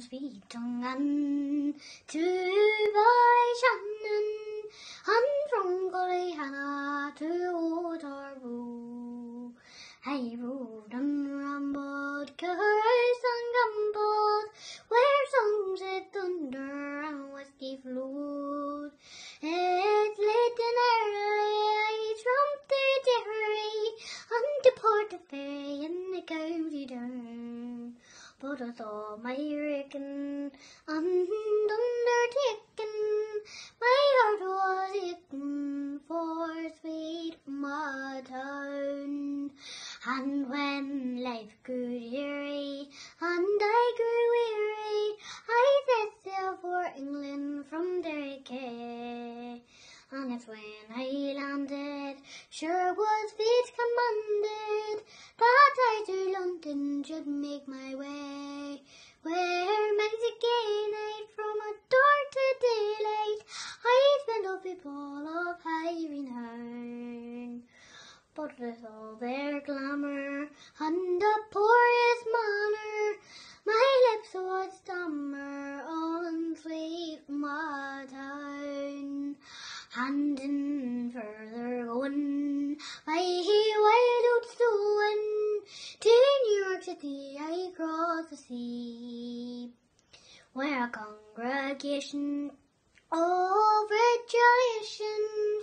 sweet tongue and to by Shannon and from Gollyhanna to Waterloo. I rode and rambled, cursed and gambled, where songs had thunder and whiskey flowed. It's late and early, I trumped the dairy and departed ferry in the county down. But I thought my reckon and undertaken, Omagh heart was aching for sweet my town. And when life grew dreary and I grew weary, I set sail for England from Derry And it's when I landed, sure was fate commanded, But with all their glamour and the poorest manner, my lips would stammer in sweet Omagh town. And in further going, my way out stowing, to New York City I crossed the sea, where a congregation of stood on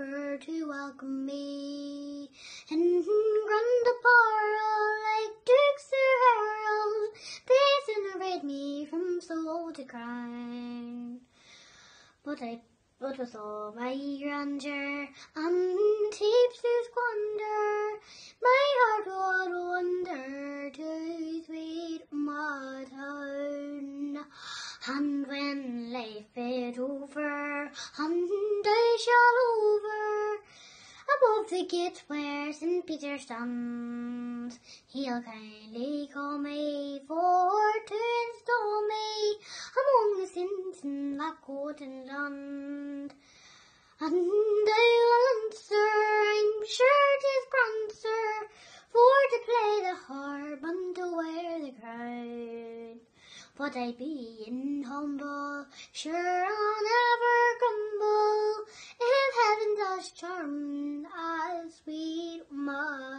harbour to welcome me. And grand apparel like dukes or heralds, they arrayed me from soul to crown. But I but with all my grandeur and heaps to squander, my heart would wander to sweet Omagh. And when life is over, and I shall gate where St. Peter stands, he'll kindly call me for to install me among the saints in that golden land. And I will answer, I'm sure 'tis grand, sir, for to play the harp and to wear the crown. But I be in humble, sure if heaven does as sweet town.